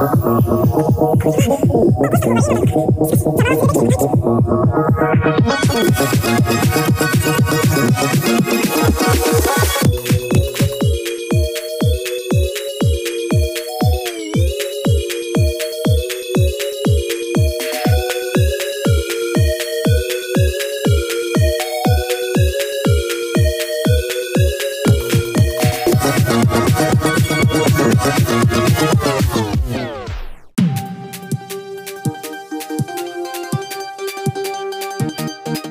I'm